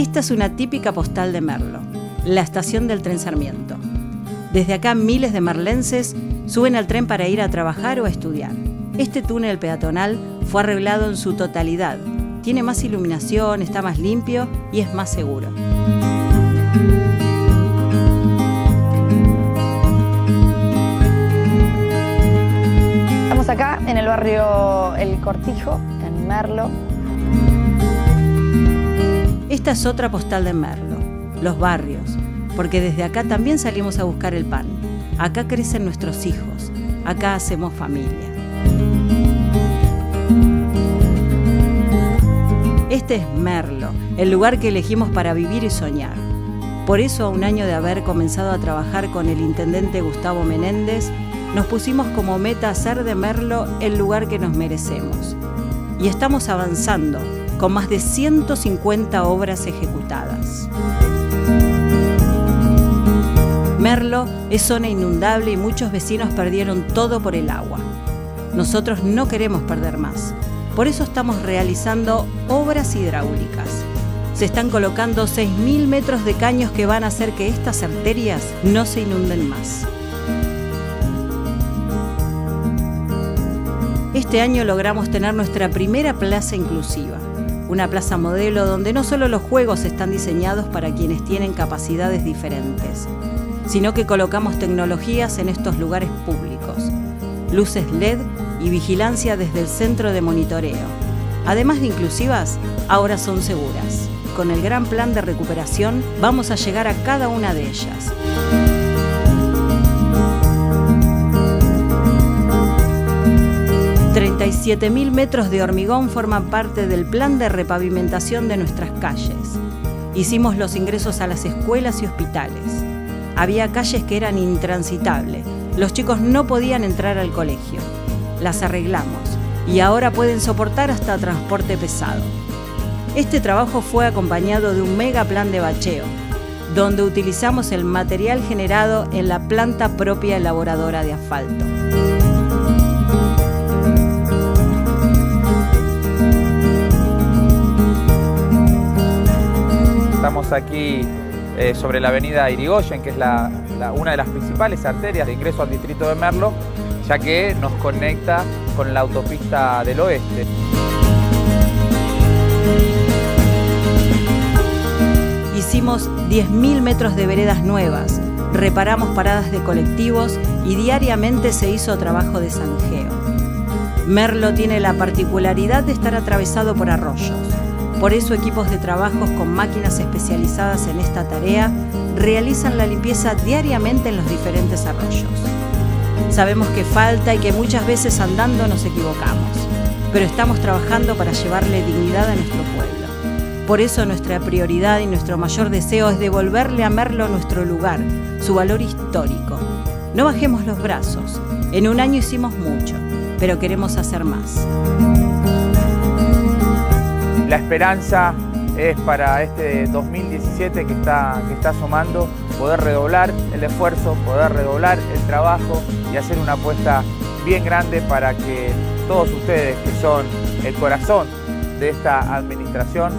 Esta es una típica postal de Merlo, la estación del tren Sarmiento. Desde acá miles de merlenses suben al tren para ir a trabajar o a estudiar. Este túnel peatonal fue arreglado en su totalidad. Tiene más iluminación, está más limpio y es más seguro. Estamos acá en el barrio El Cortijo, en Merlo. Esta es otra postal de Merlo, los barrios, porque desde acá también salimos a buscar el pan. Acá crecen nuestros hijos, acá hacemos familia. Este es Merlo, el lugar que elegimos para vivir y soñar. Por eso, a un año de haber comenzado a trabajar con el intendente Gustavo Menéndez, nos pusimos como meta hacer de Merlo el lugar que nos merecemos. Y estamos avanzando, con más de 150 obras ejecutadas. Merlo es zona inundable y muchos vecinos perdieron todo por el agua. Nosotros no queremos perder más. Por eso estamos realizando obras hidráulicas. Se están colocando 6.000 metros de caños que van a hacer que estas arterias no se inunden más. Este año logramos tener nuestra primera plaza inclusiva, una plaza modelo donde no solo los juegos están diseñados para quienes tienen capacidades diferentes, sino que colocamos tecnologías en estos lugares públicos, luces LED y vigilancia desde el centro de monitoreo. Además de inclusivas, ahora son seguras. Con el gran plan de recuperación vamos a llegar a cada una de ellas. Mil metros de hormigón forman parte del plan de repavimentación de nuestras calles. Hicimos los ingresos a las escuelas y hospitales. Había calles que eran intransitables. Los chicos no podían entrar al colegio las arreglamos y ahora pueden soportar hasta transporte pesado. Este trabajo fue acompañado de un mega plan de bacheo, donde utilizamos el material generado en la planta propia elaboradora de asfalto. Aquí eh, sobre la avenida Irigoyen, que es una de las principales arterias de ingreso al distrito de Merlo, ya que nos conecta con la autopista del oeste. Hicimos 10.000 metros de veredas nuevas, reparamos paradas de colectivos y diariamente se hizo trabajo de zanjeo. Merlo tiene la particularidad de estar atravesado por arroyos. Por eso equipos de trabajos con máquinas especializadas en esta tarea realizan la limpieza diariamente en los diferentes arroyos. Sabemos que falta y que muchas veces andando nos equivocamos, pero estamos trabajando para llevarle dignidad a nuestro pueblo. Por eso nuestra prioridad y nuestro mayor deseo es devolverle a Merlo nuestro lugar, su valor histórico. No bajemos los brazos. En un año hicimos mucho, pero queremos hacer más. La esperanza es para este 2017 que está, que está asomando poder redoblar el esfuerzo, poder redoblar el trabajo y hacer una apuesta bien grande para que todos ustedes que son el corazón de esta administración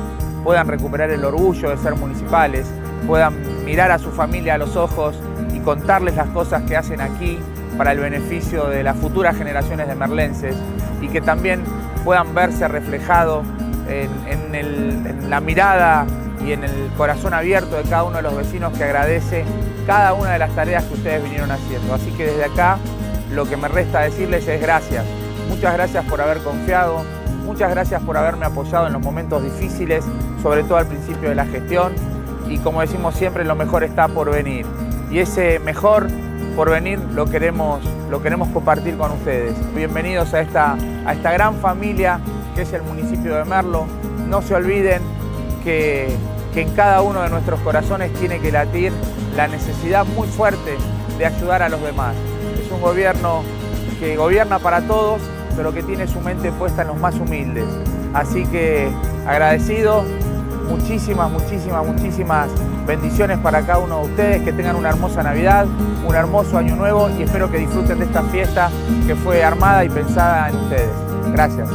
puedan recuperar el orgullo de ser municipales, puedan mirar a su familia a los ojos y contarles las cosas que hacen aquí para el beneficio de las futuras generaciones de merlenses y que también puedan verse reflejado en, la mirada y en el corazón abierto de cada uno de los vecinos que agradece cada una de las tareas que ustedes vinieron haciendo. Así que desde acá lo que me resta decirles es gracias. Muchas gracias por haber confiado, muchas gracias por haberme apoyado en los momentos difíciles, sobre todo al principio de la gestión. Y como decimos siempre, lo mejor está por venir. Y ese mejor por venir lo queremos, lo queremos compartir con ustedes. Bienvenidos a esta, a esta gran familia es el municipio de Merlo. No se olviden que, que en cada uno de nuestros corazones tiene que latir la necesidad muy fuerte de ayudar a los demás. Es un gobierno que gobierna para todos, pero que tiene su mente puesta en los más humildes. Así que agradecido, muchísimas, muchísimas, muchísimas bendiciones para cada uno de ustedes, que tengan una hermosa Navidad, un hermoso Año Nuevo y espero que disfruten de esta fiesta que fue armada y pensada en ustedes. Gracias.